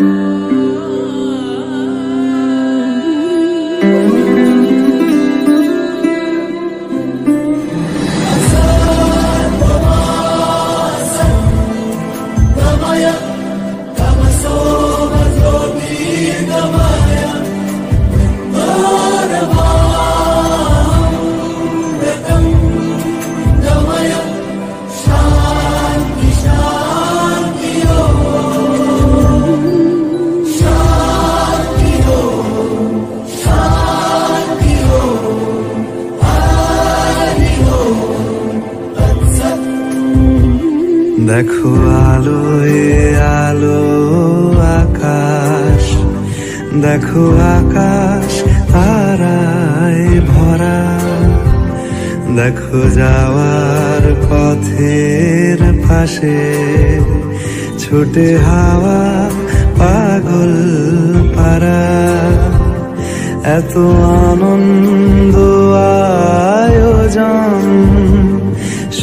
Oh. দেখো আলো আলো, আকাশ। দেখো আকাশ, তারায় ভরা। দেখো যাওয়ার পথের পাশে ছুটে হাওয়া, পাগল পারা এত আনন্দ আয়োজন